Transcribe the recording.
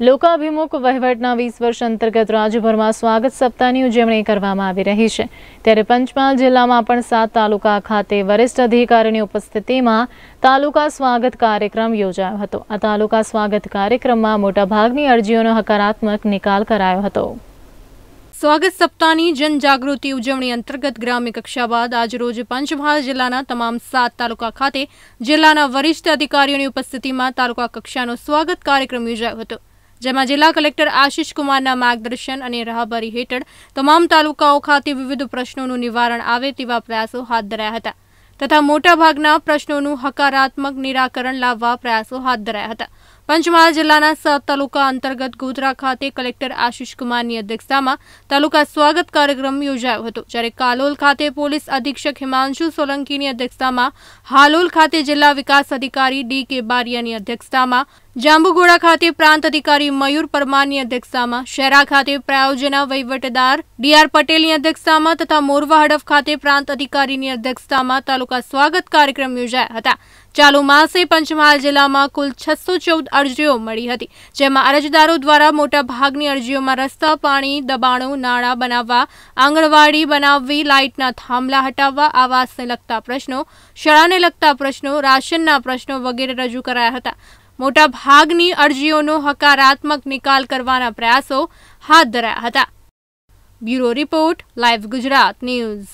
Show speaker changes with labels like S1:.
S1: લોકાભિમુખ વહીવટના વીસ વર્ષ અંતર્ગત રાજ્યભરમાં સ્વાગત સપ્તાહની ઉજવણી કરવામાં આવી રહી છે. ત્યારે પંચમહાલ જિલ્લામાં પણ સાત તાલુકા ખાતે વરિષ્ઠ અધિકારીની ઉપસ્થિતિમાં તાલુકા સ્વાગત કાર્યક્રમ યોજાયો હતો. આ તાલુકા સ્વાગત કાર્યક્રમમાં મોટાભાગની અરજીઓનો હકારાત્મક નિકાલ કરાયો હતો.
S2: સ્વાગત સપ્તાહની જનજાગૃતિ ઉજવણી અંતર્ગત ગ્રામ્ય કક્ષા બાદ આજરોજ પંચમહાલ જિલ્લાના તમામ સાત તાલુકા ખાતે જિલ્લાના વરિષ્ઠ અધિકારીઓની ઉપસ્થિતિમાં તાલુકા કક્ષાનો સ્વાગત કાર્યક્રમ યોજાયો હતો. જેમાં જિલ્લા કલેક્ટર આશિષ કુમારના માર્ગદર્શન અને રાહબરી હેઠળ તમામ તાલુકાઓ ખાતે વિવિધ પ્રશ્નોનું નિવારણ આવે તેવા પ્રયાસો હાથ ધરાયા હતા તથા મોટાભાગના પ્રશ્નોનું હકારાત્મક નિરાકરણ લાવવા પ્રયાસો હાથ ધરાયા હતા. પંચમહાલ જિલ્લાના સાત તાલુકા અંતર્ગત ગોધરા ખાતે કલેક્ટર આશિષ કુમારની અધ્યક્ષતામાં તાલુકા સ્વાગત કાર્યક્રમ યોજાયો હતો જ્યારે કાલોલ ખાતે પોલીસ અધિક્ષક હિમાંશુ સોલંકીની અધ્યક્ષતામાં હાલોલ ખાતે જિલ્લા વિકાસ અધિકારી ડી કે બારિયાની અધ્યક્ષતામાં જાંબુગોડા ખાતે પ્રાંત અધિકારી મયુર પરમારની અધ્યક્ષતામાં શહેરા ખાતે પ્રાયોજના વહીવટદાર ડીઆર પટેલની અધ્યક્ષતામાં તથા મોરવા હડફ ખાતે પ્રાંત અધિકારીની અધ્યક્ષતામાં તાલુકા સ્વાગત કાર્યક્રમ યોજાયા હતા ચાલુ માસે પંચમહાલ જિલ્લામાં કુલ છસો ચૌદ અરજીઓ મળી હતી જેમાં અરજદારો દ્વારા મોટા ભાગની અરજીઓમાં રસ્તા પાણી દબાણો નાણાં બનાવવા આંગણવાડી બનાવવી લાઇટના થાંભલા હટાવવા આવાસને લગતા પ્રશ્નો શાળાને લગતા પ્રશ્નો રાશનના પ્રશ્નો વગેરે રજૂ કરાયા હતા મોટા ભાગની અરજીઓનો હકારાત્મક નિકાલ કરવાના પ્રયાસો હાથ ધરાયા હતા bureau report live Gujarat news